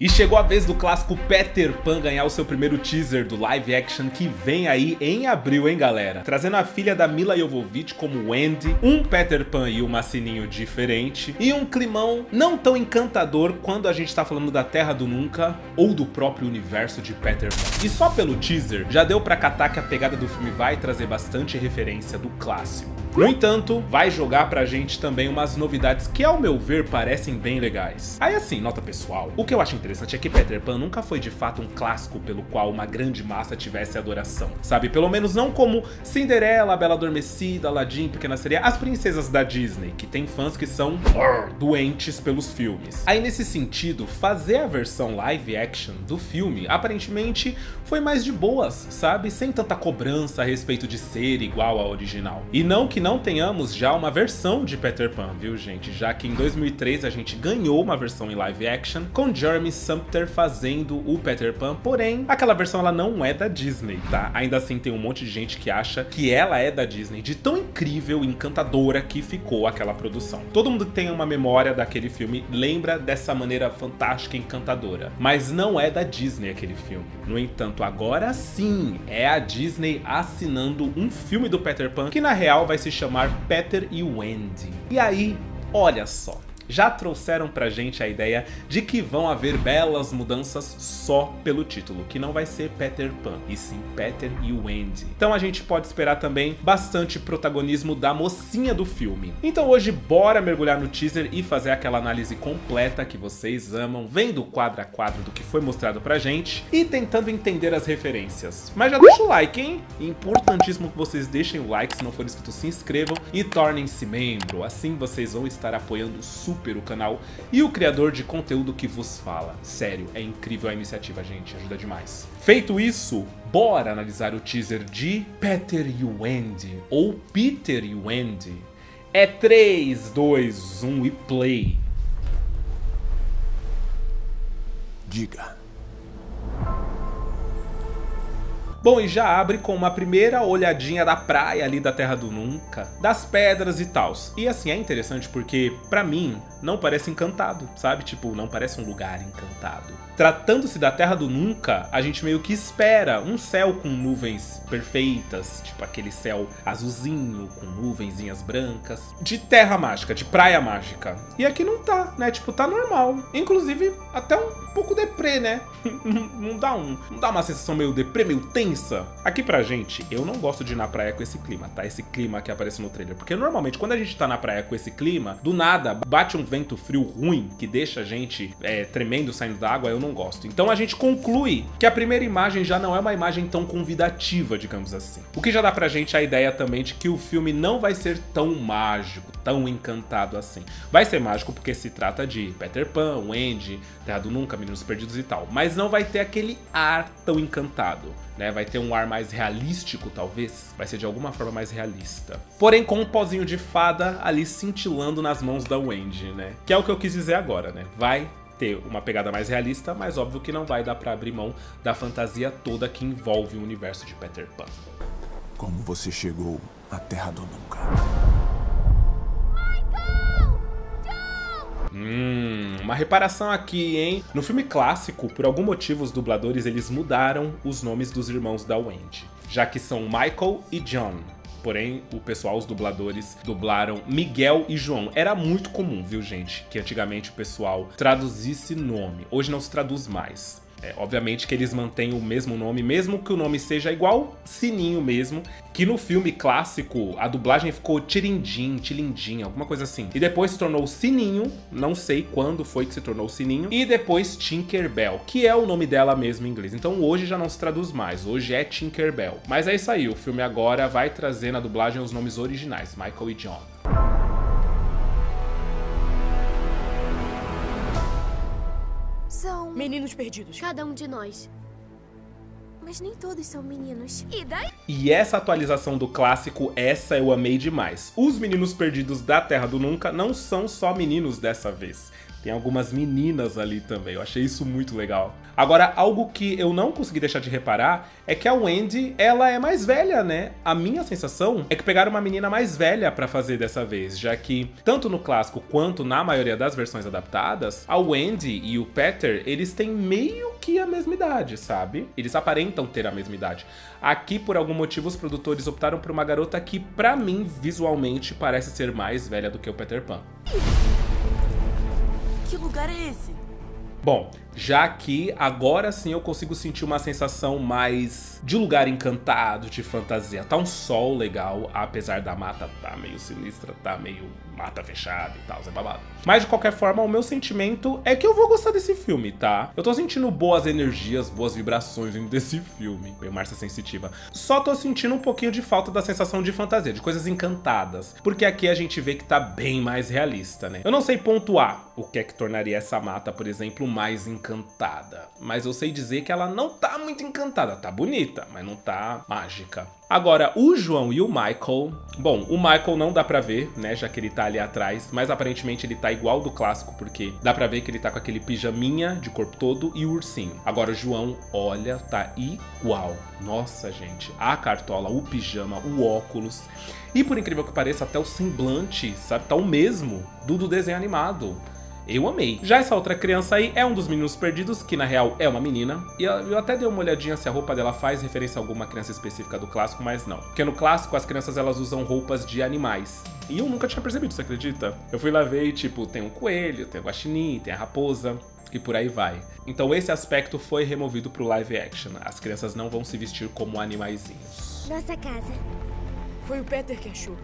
E chegou a vez do clássico Peter Pan ganhar o seu primeiro teaser do live action que vem aí em abril, hein galera? Trazendo a filha da Mila Jovovich como Wendy, um Peter Pan e uma Sininho diferente, e um climão não tão encantador quando a gente tá falando da Terra do Nunca ou do próprio universo de Peter Pan. E só pelo teaser já deu pra catar que a pegada do filme vai trazer bastante referência do clássico. No entanto, vai jogar pra gente também umas novidades que ao meu ver parecem bem legais. Aí assim, nota pessoal, o que eu acho interessante é que Peter Pan nunca foi de fato um clássico pelo qual uma grande massa tivesse adoração, sabe? Pelo menos não como Cinderela, Bela Adormecida, Aladdin, Pequena Sereia, as princesas da Disney, que tem fãs que são doentes pelos filmes. Aí nesse sentido, fazer a versão live action do filme aparentemente foi mais de boas, sabe? Sem tanta cobrança a respeito de ser igual ao original. E não que não tenhamos já uma versão de Peter Pan, viu gente? Já que em 2003 a gente ganhou uma versão em live action com Jeremy Sumpter fazendo o Peter Pan, porém aquela versão ela não é da Disney, tá? Ainda assim tem um monte de gente que acha que ela é da Disney, de tão incrível e encantadora que ficou aquela produção. Todo mundo que tem uma memória daquele filme lembra dessa maneira fantástica e encantadora, mas não é da Disney aquele filme. No entanto, agora sim, é a Disney assinando um filme do Peter Pan que na real vai se chamar Peter e Wendy. E aí, olha só já trouxeram pra gente a ideia de que vão haver belas mudanças só pelo título, que não vai ser Peter Pan, e sim Peter e Wendy. Então a gente pode esperar também bastante protagonismo da mocinha do filme. Então hoje bora mergulhar no teaser e fazer aquela análise completa que vocês amam, vendo quadro a quadro do que foi mostrado pra gente e tentando entender as referências. Mas já deixa o like, hein? Importantíssimo que vocês deixem o like, se não for inscrito se inscrevam e tornem-se membro, assim vocês vão estar apoiando super super o canal e o criador de conteúdo que vos fala. Sério, é incrível a iniciativa, gente, ajuda demais. Feito isso, bora analisar o teaser de Peter e Wendy, ou Peter e Wendy. É 3, 2, 1 e play. Diga. Bom, e já abre com uma primeira olhadinha da praia ali da Terra do Nunca, das pedras e tals. E assim, é interessante porque, para mim, não parece encantado, sabe? Tipo, não parece um lugar encantado. Tratando-se da Terra do Nunca, a gente meio que espera um céu com nuvens perfeitas, tipo aquele céu azulzinho com nuvenzinhas brancas, de terra mágica, de praia mágica. E aqui não tá, né? Tipo, tá normal. Inclusive, até um pouco deprê, né? não dá um, não dá uma sensação meio deprê, meio tensa. Aqui pra gente, eu não gosto de ir na praia com esse clima, tá? Esse clima que aparece no trailer, porque normalmente quando a gente tá na praia com esse clima, do nada bate um vento frio ruim que deixa a gente é, tremendo saindo da água, eu não gosto. Então a gente conclui que a primeira imagem já não é uma imagem tão convidativa, digamos assim. O que já dá pra gente a ideia também de que o filme não vai ser tão mágico, tão encantado assim. Vai ser mágico porque se trata de Peter Pan, Wendy, Terra do Nunca, Meninos Perdidos e tal. Mas não vai ter aquele ar tão encantado. Né, vai ter um ar mais realístico, talvez. Vai ser de alguma forma mais realista. Porém, com um pozinho de fada ali cintilando nas mãos da Wendy, né? Que é o que eu quis dizer agora, né? Vai ter uma pegada mais realista, mas óbvio que não vai dar para abrir mão da fantasia toda que envolve o universo de Peter Pan. Como você chegou à Terra do Nunca? Hum, uma reparação aqui, hein? No filme clássico, por algum motivo, os dubladores eles mudaram os nomes dos irmãos da Wendy, já que são Michael e John. Porém, o pessoal, os dubladores, dublaram Miguel e João. Era muito comum, viu, gente? Que antigamente o pessoal traduzisse nome. Hoje não se traduz mais. É, obviamente que eles mantêm o mesmo nome, mesmo que o nome seja igual Sininho mesmo, que no filme clássico a dublagem ficou Tirindim, Tilindim, alguma coisa assim. E depois se tornou Sininho, não sei quando foi que se tornou Sininho, e depois Tinkerbell, que é o nome dela mesmo em inglês. Então hoje já não se traduz mais, hoje é Tinkerbell. Mas é isso aí, o filme agora vai trazer na dublagem os nomes originais, Michael e John. São Meninos perdidos. cada um de nós. Mas nem todos são meninos. E daí? E essa atualização do clássico, essa eu amei demais. Os meninos perdidos da Terra do Nunca não são só meninos dessa vez. Tem algumas meninas ali também. Eu achei isso muito legal. Agora, algo que eu não consegui deixar de reparar é que a Wendy, ela é mais velha, né? A minha sensação é que pegaram uma menina mais velha para fazer dessa vez, já que tanto no clássico quanto na maioria das versões adaptadas, a Wendy e o Peter, eles têm meio que a mesma idade, sabe? Eles aparentam ter a mesma idade. Aqui, por algum motivo, os produtores optaram por uma garota que, para mim, visualmente parece ser mais velha do que o Peter Pan. Que lugar é esse? Bom, já que agora sim eu consigo sentir uma sensação mais de lugar encantado, de fantasia. Tá um sol legal, apesar da mata tá meio sinistra, tá meio mata fechada e tal, é babado. Mas de qualquer forma, o meu sentimento é que eu vou gostar desse filme, tá? Eu tô sentindo boas energias, boas vibrações vindo desse filme. Meio Marcia Sensitiva. Só tô sentindo um pouquinho de falta da sensação de fantasia, de coisas encantadas. Porque aqui a gente vê que tá bem mais realista, né? Eu não sei pontuar o que é que tornaria essa mata, por exemplo, mais encantada. Mas eu sei dizer que ela não tá muito encantada. Tá bonita, mas não tá mágica. Agora, o João e o Michael. Bom, o Michael não dá pra ver, né? Já que ele tá ali atrás. Mas aparentemente ele tá igual do clássico, porque dá pra ver que ele tá com aquele pijaminha de corpo todo e o ursinho. Agora, o João, olha, tá igual. Nossa, gente. A cartola, o pijama, o óculos. E por incrível que pareça, até o semblante, sabe? Tá o mesmo do do desenho animado. Eu amei. Já essa outra criança aí é um dos meninos perdidos, que na real é uma menina. E eu até dei uma olhadinha se a roupa dela faz referência a alguma criança específica do clássico, mas não. Porque no clássico as crianças elas usam roupas de animais. E eu nunca tinha percebido, você acredita? Eu fui lá ver e tipo, tem um coelho, tem o guaxinim, tem a raposa e por aí vai. Então esse aspecto foi removido pro live action. As crianças não vão se vestir como animaizinhos. Nossa casa. Foi o Peter que achou.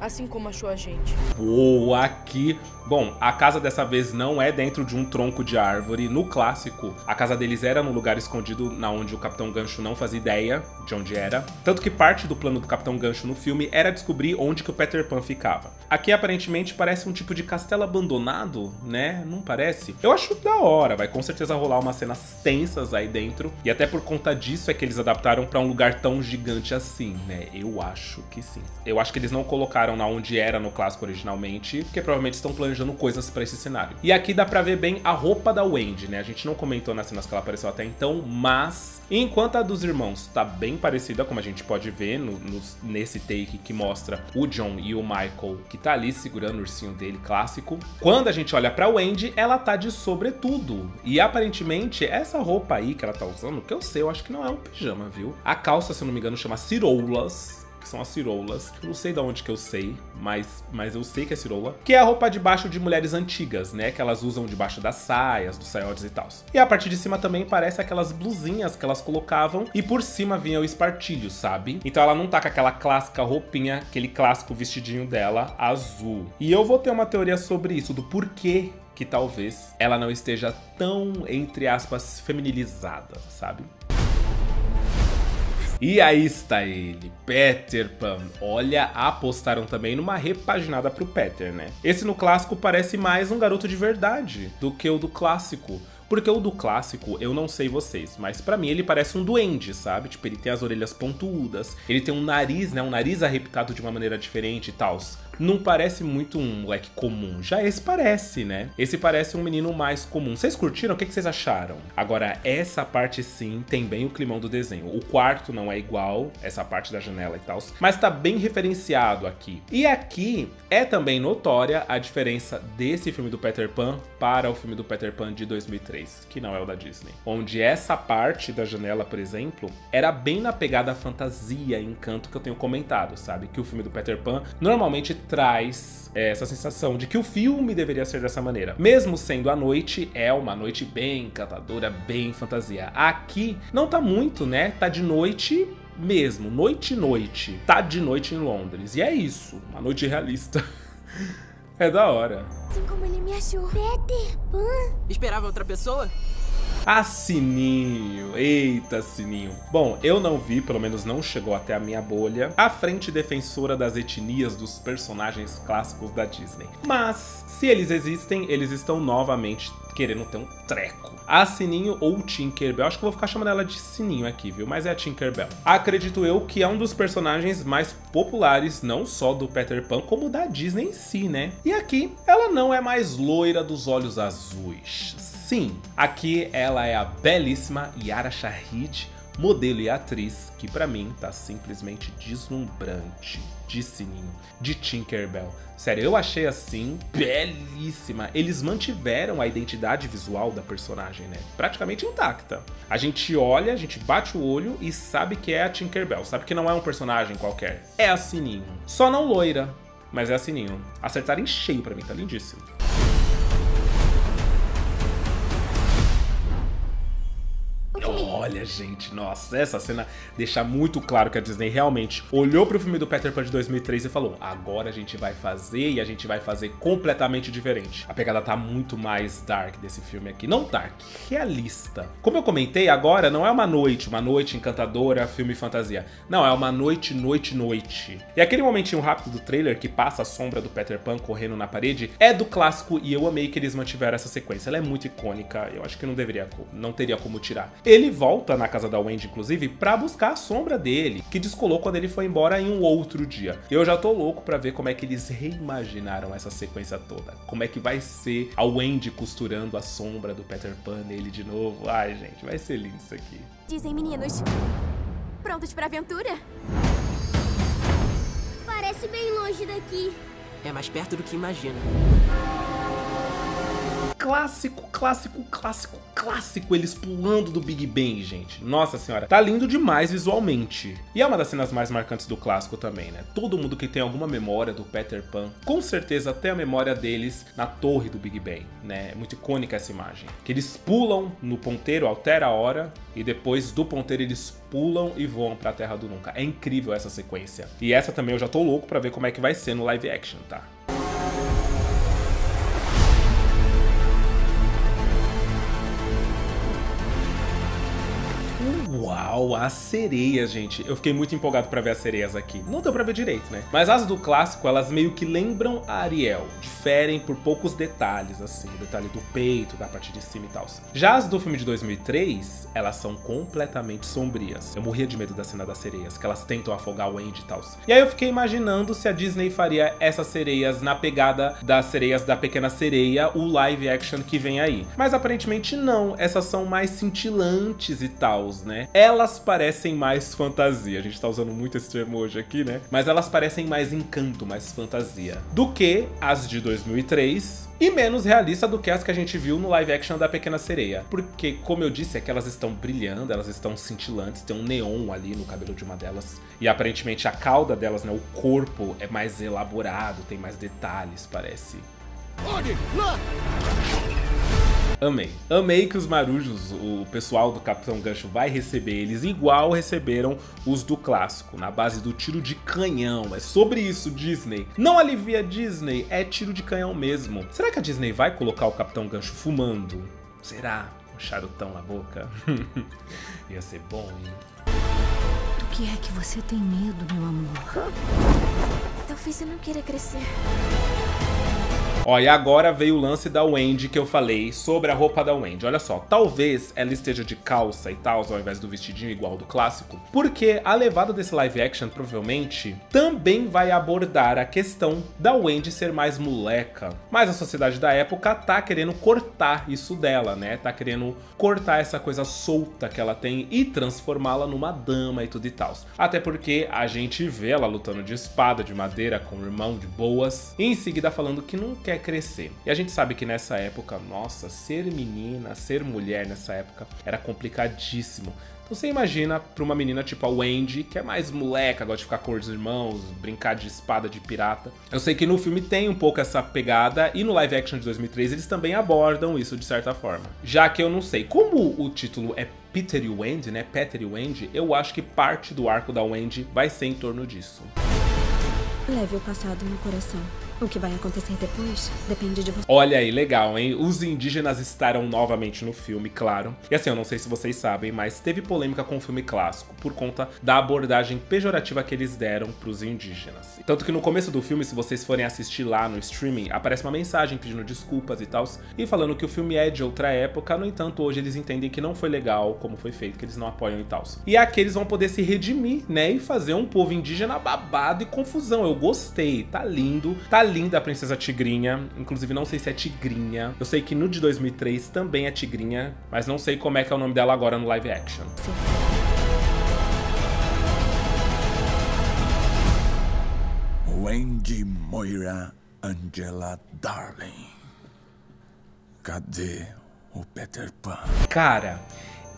Assim como achou a gente. Uou, aqui. Bom, a casa dessa vez não é dentro de um tronco de árvore. No clássico, a casa deles era num lugar escondido na onde o Capitão Gancho não fazia ideia de onde era. Tanto que parte do plano do Capitão Gancho no filme era descobrir onde que o Peter Pan ficava. Aqui aparentemente parece um tipo de castelo abandonado, né? Não parece? Eu acho da hora, vai com certeza rolar umas cenas tensas aí dentro. E até por conta disso é que eles adaptaram para um lugar tão gigante assim, né? Eu acho que sim. Eu acho que eles não colocaram na onde era no clássico originalmente, porque provavelmente estão planejando coisas para esse cenário. E aqui dá pra ver bem a roupa da Wendy, né? A gente não comentou nas cenas que ela apareceu até então, mas enquanto a dos irmãos tá bem parecida, como a gente pode ver no, no, nesse take que mostra o John e o Michael, que tá ali segurando o ursinho dele clássico. Quando a gente olha pra Wendy, ela tá de sobretudo. E aparentemente, essa roupa aí que ela tá usando, que eu sei, eu acho que não é um pijama, viu? A calça, se eu não me engano, chama ciroulas que são as ciroulas. Eu não sei de onde que eu sei, mas, mas eu sei que é ciroula. Que é a roupa de baixo de mulheres antigas, né? Que elas usam debaixo das saias, dos saiotes e tal. E a parte de cima também parece aquelas blusinhas que elas colocavam e por cima vinha o espartilho, sabe? Então ela não tá com aquela clássica roupinha, aquele clássico vestidinho dela azul. E eu vou ter uma teoria sobre isso, do porquê que talvez ela não esteja tão, entre aspas, feminilizada, sabe? E aí está ele, Peter Pan. Olha, apostaram também numa repaginada pro Peter, né? Esse no clássico parece mais um garoto de verdade do que o do clássico. Porque o do clássico, eu não sei vocês, mas para mim ele parece um duende, sabe? Tipo, ele tem as orelhas pontudas, ele tem um nariz, né? Um nariz arrepitado de uma maneira diferente e tal não parece muito um moleque comum. Já esse parece, né? Esse parece um menino mais comum. Vocês curtiram? O que, vocês acharam? Agora, essa parte sim tem bem o climão do desenho. O quarto não é igual, essa parte da janela e tal, mas tá bem referenciado aqui. E aqui é também notória a diferença desse filme do Peter Pan para o filme do Peter Pan de 2003, que não é o da Disney. Onde essa parte da janela, por exemplo, era bem na pegada fantasia e encanto que eu tenho comentado, sabe? Que o filme do Peter Pan normalmente traz é, essa sensação de que o filme deveria ser dessa maneira. Mesmo sendo à noite, é uma noite bem encantadora, bem fantasia. Aqui não tá muito, né? Tá de noite mesmo, noite noite. Tá de noite em Londres. E é isso, uma noite realista. é da hora. Assim como ele me achou. Peter Pan. Esperava outra pessoa? A Sininho, eita Sininho. Bom, eu não vi, pelo menos não chegou até a minha bolha, a frente defensora das etnias dos personagens clássicos da Disney. Mas, se eles existem, eles estão novamente querendo ter um treco. A Sininho ou Tinkerbell, acho que vou ficar chamando ela de Sininho aqui, viu? Mas é a Tinkerbell. Acredito eu que é um dos personagens mais populares, não só do Peter Pan, como da Disney em si, né? E aqui, ela não é mais loira dos olhos azuis. Sim, aqui ela é a belíssima Yara Shahid, modelo e atriz, que para mim tá simplesmente deslumbrante de Sininho, de Tinkerbell. Sério, eu achei assim belíssima. Eles mantiveram a identidade visual da personagem, né? Praticamente intacta. A gente olha, a gente bate o olho e sabe que é a Tinkerbell, sabe que não é um personagem qualquer. É a Sininho. Só não loira, mas é a Sininho. Acertaram em cheio pra mim, tá lindíssimo. Gente, nossa, essa cena deixa muito claro que a Disney realmente olhou pro filme do Peter Pan de 2003 e falou: agora a gente vai fazer e a gente vai fazer completamente diferente. A pegada tá muito mais dark desse filme aqui. Não dark, realista. Como eu comentei, agora não é uma noite, uma noite encantadora, filme fantasia. Não, é uma noite, noite, noite. E aquele momentinho rápido do trailer que passa a sombra do Peter Pan correndo na parede é do clássico e eu amei que eles mantiveram essa sequência. Ela é muito icônica, eu acho que não deveria, não teria como tirar. Ele volta volta na casa da Wendy, inclusive, para buscar a sombra dele, que descolou quando ele foi embora em um outro dia. Eu já tô louco para ver como é que eles reimaginaram essa sequência toda. Como é que vai ser a Wendy costurando a sombra do Peter Pan nele de novo. Ai, gente, vai ser lindo isso aqui. Dizem, meninos, prontos pra aventura? Parece bem longe daqui. É mais perto do que imagina clássico, clássico, clássico, clássico eles pulando do Big Bang, gente. Nossa senhora, tá lindo demais visualmente. E é uma das cenas mais marcantes do clássico também, né? Todo mundo que tem alguma memória do Peter Pan, com certeza tem a memória deles na torre do Big Bang, né? É muito icônica essa imagem. Que eles pulam no ponteiro, altera a hora, e depois do ponteiro eles pulam e voam pra Terra do Nunca. É incrível essa sequência. E essa também eu já tô louco pra ver como é que vai ser no live action, tá? Uau, as sereias, gente. Eu fiquei muito empolgado para ver as sereias aqui. Não deu pra ver direito, né? Mas as do clássico, elas meio que lembram a Ariel. Diferem por poucos detalhes, assim. O detalhe do peito, da parte de cima e tal. Já as do filme de 2003, elas são completamente sombrias. Eu morria de medo da cena das sereias, que elas tentam afogar o Andy e tal. E aí eu fiquei imaginando se a Disney faria essas sereias na pegada das sereias da Pequena Sereia, o live action que vem aí. Mas aparentemente não. Essas são mais cintilantes e tal, né? Elas parecem mais fantasia. A gente tá usando muito esse termo hoje aqui, né? Mas elas parecem mais encanto, mais fantasia. Do que as de 2003 e menos realista do que as que a gente viu no live action da Pequena Sereia. Porque, como eu disse, é que elas estão brilhando, elas estão cintilantes, tem um neon ali no cabelo de uma delas. E aparentemente a cauda delas, né, o corpo é mais elaborado, tem mais detalhes, parece. Olhe, lá! Amei. Amei que os marujos, o pessoal do Capitão Gancho vai receber eles igual receberam os do clássico, na base do tiro de canhão. É sobre isso, Disney. Não alivia Disney, é tiro de canhão mesmo. Será que a Disney vai colocar o Capitão Gancho fumando? Será? Um charutão na boca? Ia ser bom, hein? Do que é que você tem medo, meu amor? Talvez eu não queira crescer. Ó, e agora veio o lance da Wendy que eu falei sobre a roupa da Wendy. Olha só, talvez ela esteja de calça e tal, ao invés do vestidinho igual do clássico, porque a levada desse live action provavelmente também vai abordar a questão da Wendy ser mais moleca. Mas a sociedade da época tá querendo cortar isso dela, né? Tá querendo cortar essa coisa solta que ela tem e transformá-la numa dama e tudo e tal. Até porque a gente vê ela lutando de espada de madeira com o irmão de boas, e em seguida falando que não quer quer crescer. E a gente sabe que nessa época, nossa, ser menina, ser mulher nessa época era complicadíssimo. Então você imagina pra uma menina tipo a Wendy, que é mais moleca, gosta de ficar com os irmãos, brincar de espada de pirata. Eu sei que no filme tem um pouco essa pegada, e no live action de 2003 eles também abordam isso de certa forma. Já que eu não sei, como o título é Peter e Wendy, né? Peter e Wendy, eu acho que parte do arco da Wendy vai ser em torno disso. Leve o passado no coração. O que vai acontecer depois depende de você. Olha aí, legal, hein? Os indígenas estarão novamente no filme, claro. E assim, eu não sei se vocês sabem, mas teve polêmica com o filme clássico por conta da abordagem pejorativa que eles deram pros indígenas. Tanto que no começo do filme, se vocês forem assistir lá no streaming, aparece uma mensagem pedindo desculpas e tal, e falando que o filme é de outra época, no entanto, hoje eles entendem que não foi legal como foi feito, que eles não apoiam e tal. E aqui eles vão poder se redimir, né? E fazer um povo indígena babado e confusão. Eu gostei, tá lindo, tá linda a Princesa Tigrinha. Inclusive, não sei se é Tigrinha. Eu sei que no de 2003 também é Tigrinha, mas não sei como é que é o nome dela agora no live action. Wendy Moira Angela Darling. Cadê o Peter Pan? Cara,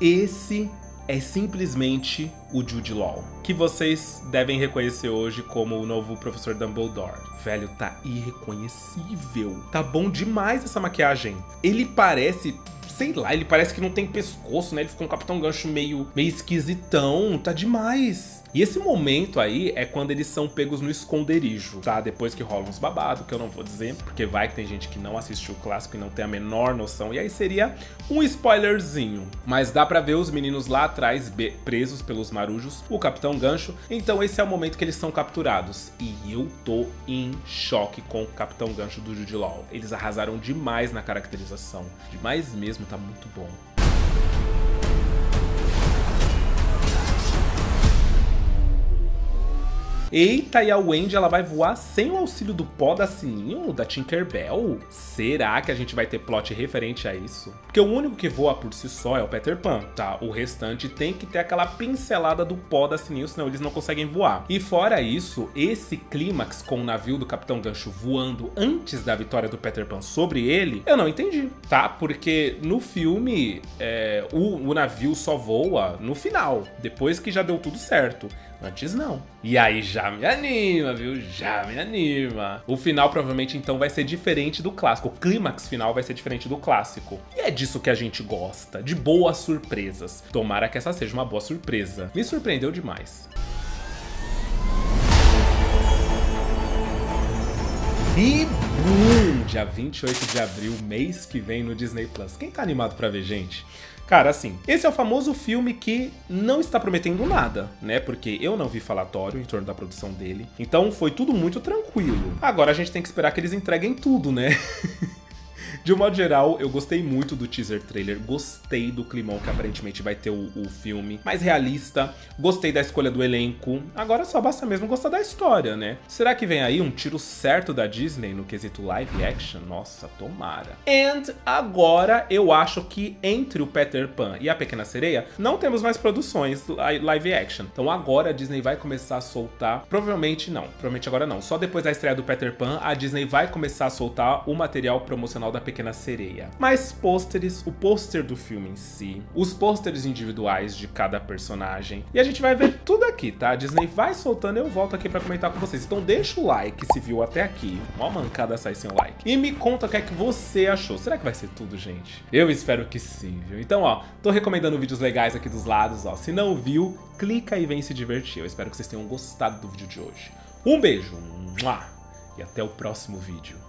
esse é simplesmente o Jude Law, que vocês devem reconhecer hoje como o novo professor Dumbledore. Velho, tá irreconhecível. Tá bom demais essa maquiagem. Ele parece sei lá, ele parece que não tem pescoço, né? Ele ficou um Capitão Gancho meio, meio esquisitão, tá demais. E esse momento aí é quando eles são pegos no esconderijo, tá? Depois que rola uns babados, que eu não vou dizer, porque vai que tem gente que não assistiu o clássico e não tem a menor noção, e aí seria um spoilerzinho. Mas dá pra ver os meninos lá atrás presos pelos marujos, o Capitão Gancho, então esse é o momento que eles são capturados. E eu tô em choque com o Capitão Gancho do Jude Law. Eles arrasaram demais na caracterização, demais mesmo, tá muito bom. Eita, e a Wendy ela vai voar sem o auxílio do pó da Sininho, da Tinkerbell? Será que a gente vai ter plot referente a isso? Porque o único que voa por si só é o Peter Pan, tá? O restante tem que ter aquela pincelada do pó da Sininho, senão eles não conseguem voar. E fora isso, esse clímax com o navio do Capitão Gancho voando antes da vitória do Peter Pan sobre ele, eu não entendi, tá? Porque no filme, é, o, o navio só voa no final, depois que já deu tudo certo. Antes não. E aí já me anima, viu? Já me anima. O final provavelmente então vai ser diferente do clássico. O clímax final vai ser diferente do clássico. E é disso que a gente gosta, de boas surpresas. Tomara que essa seja uma boa surpresa. Me surpreendeu demais. E boom! Dia 28 de abril, mês que vem no Disney Plus. Quem tá animado pra ver, gente? Cara, assim, esse é o famoso filme que não está prometendo nada, né? Porque eu não vi falatório em torno da produção dele. Então foi tudo muito tranquilo. Agora a gente tem que esperar que eles entreguem tudo, né? De um modo geral, eu gostei muito do teaser trailer, gostei do climão que aparentemente vai ter o, o, filme, mais realista, gostei da escolha do elenco, agora só basta mesmo gostar da história, né? Será que vem aí um tiro certo da Disney no quesito live action? Nossa, tomara. And agora eu acho que entre o Peter Pan e a Pequena Sereia, não temos mais produções live action. Então agora a Disney vai começar a soltar, provavelmente não, provavelmente agora não, só depois da estreia do Peter Pan, a Disney vai começar a soltar o material promocional da Pequena Pequena Sereia. Mais pôsteres, o pôster do filme em si, os pôsteres individuais de cada personagem. E a gente vai ver tudo aqui, tá? A Disney vai soltando e eu volto aqui pra comentar com vocês. Então deixa o like se viu até aqui. Mó mancada sair sem o like. E me conta o que é que você achou. Será que vai ser tudo, gente? Eu espero que sim, viu? Então, ó, tô recomendando vídeos legais aqui dos lados, ó. Se não viu, clica e vem se divertir. Eu espero que vocês tenham gostado do vídeo de hoje. Um beijo! E até o próximo vídeo.